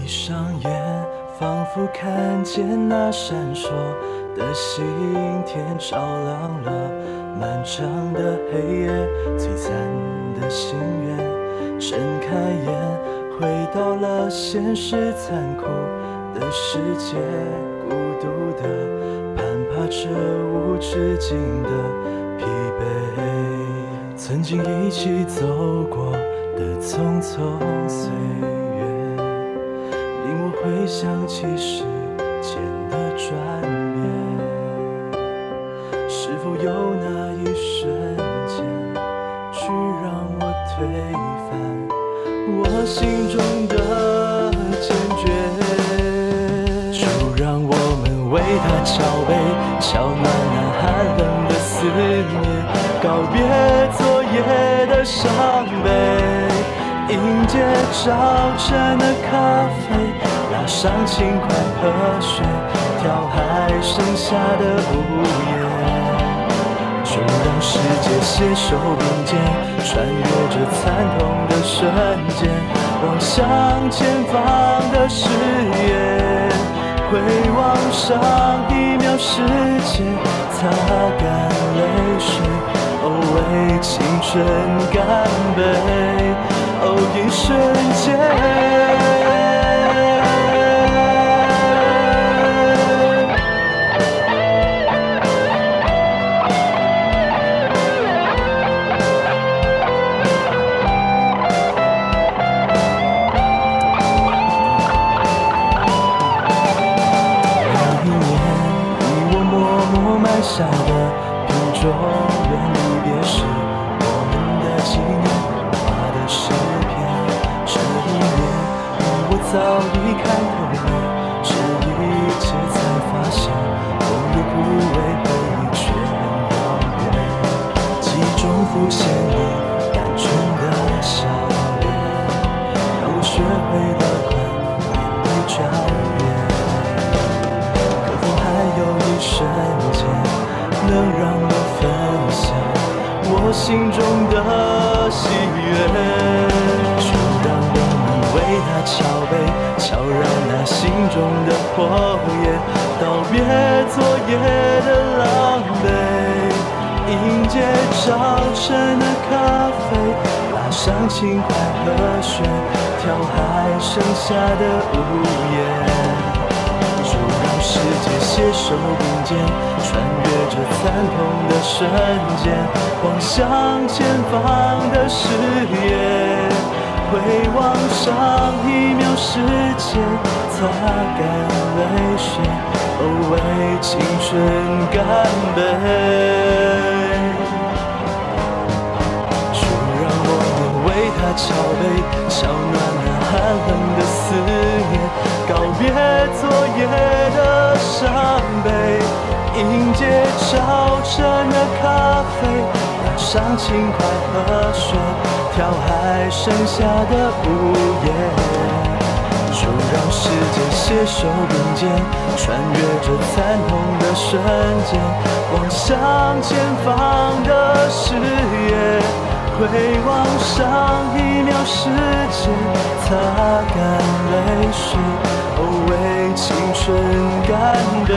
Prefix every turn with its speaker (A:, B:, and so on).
A: 闭上眼，仿佛看见那闪烁的星，天照亮了漫长的黑夜，璀璨的心愿。睁开眼，回到了现实残酷的世界，孤独的攀爬着无止境的疲惫。曾经一起走过的匆匆岁月，想起时间的转变。是否有那一瞬间，去让我推翻我心中的坚决？就让我们为他敲杯，敲暖那寒冷的思念，告别昨夜的伤悲，迎接早晨的咖啡，上轻快和弦，跳还剩下的午夜。就让世界携手并肩，穿越这惨痛的瞬间，望向前方的视野，回望上一秒时间，擦干泪水，哦，为青春干杯，哦，一瞬间。我埋下的瓶中远离别时，我们的纪念，画的诗篇。这一年，你我早已看透了这一切，才发现红叶枯萎，回忆却很遥远。记忆中浮现瞬间，能让我分享我心中的喜悦？就让我们为他敲杯，敲燃那心中的火焰，道别昨夜的狼狈，迎接早晨的咖啡，拉上轻快和弦，跳还剩下的午夜。世界携手并肩，穿越这惨痛的瞬间，望向前方的视野，回望上一秒时间，擦干泪水，哦，为青春干杯。们为他敲杯，敲暖那寒冷的思念，告别昨夜的伤悲，迎接早晨的咖啡，拉上轻快和弦，跳还剩下的午夜。就让时间携手并肩，穿越这惨痛的瞬间，望向前方的视野，回望上一秒时间，擦干泪水，哦，为青春干杯。